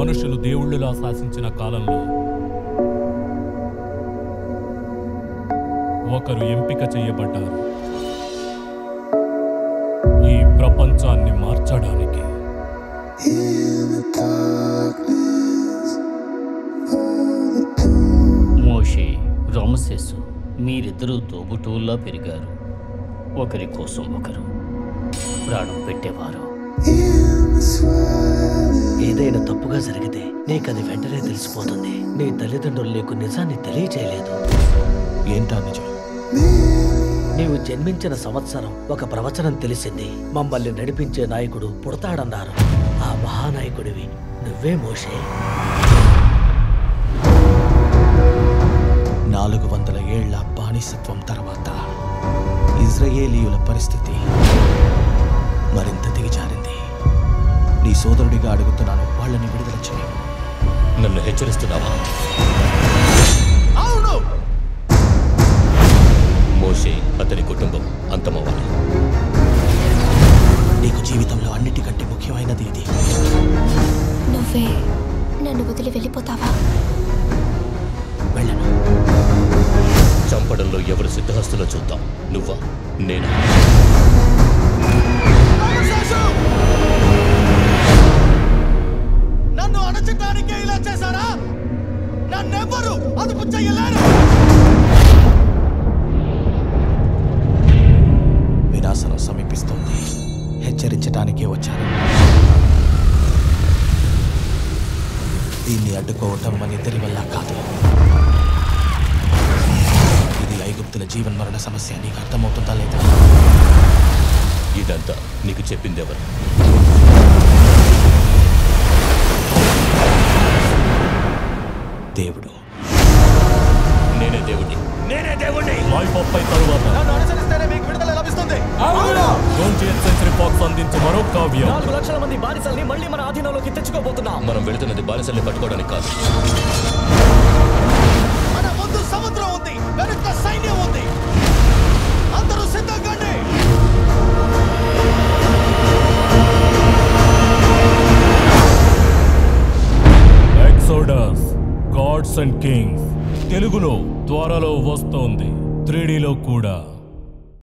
మనుషులు దేవుళ్ళులా శాసించిన కాలంలో ఒకరు ఎంపిక చేయబడ్డారు. ఈ ప్రపంచాన్ని మార్చడానికి. మోషే రమశేసు మీరిద్దరూ తోబుటూల్లా పెరిగారు. ఒకరి కోసం ఒకరు ప్రాణం పెట్టేవారు. ఏదైనా తప్పుగా జరిగితే నీకది వెంటనే తెలిసిపోతుంది. నీ తల్లిదండ్రులు నీకు నిజాన్ని తెలియచేయలేదు. ఏంటా నిజం? నీవు జన్మించిన సంవత్సరం ఒక ప్రవచనం తెలిసింది. మమ్మల్ని నడిపించే నాయకుడు పుడతాడన్నారు. ఆ మహానాయకుడివి నువ్వే మోషే. నాలుగు వందల ఏళ్ళ బానిసత్వం తర్వాత ఇజ్రాయేలీయుల పరిస్థితి మరింత దిగజారింది. నీ సోదరుడిగా అడుగుతున్నాను. వాళ్ళని విడుదల చేయి. నన్ను హెచ్చరిస్తున్నావా? అవును! మోషే అతని కుటుంబం అంతమవ్వాలి. నీకు జీవితంలో అన్నిటికంటే ముఖ్యమైనది ఇది. నువ్వే నన్ను వదిలి వెళ్ళిపోతావా? వెళ్ళను. చంపడంలో ఎవరు సిద్ధహస్తులో చూద్దాం. నువ్వా? నేనా? నన్నెవ్వరు అదుపు వినాశనం సమీపిస్తుంది. హెచ్చరించడానికే వచ్చాను. దీన్ని అడ్డుకోవటం మన ఇద్దరి వల్ల కాదు. ఇది ఐగుప్తుల జీవన్మరణ సమస్య. నీకు అర్థమవుతుందా లేదా? ఇదంతా నీకు చెప్పిందెవరు నేనే దేవుడిని నేనే దేవుడిని లైఫ్ అప్ అయిన తరువాత. ట్వంటీ సెంచరీ ఫాక్స్ అందించే మరో కావ్యం నాలుగు లక్షల మంది బానిసల్ని మళ్ళీ మన ఆధీనంలోకి తెచ్చుకోబోతున్నాం. మనం వెళుతున్నది బానిసల్ని పట్టుకోవడానికి కాదు. అండ్ కింగ్స్ తెలుగులో త్వరలో వస్తోంది. త్రీడీలో కూడా.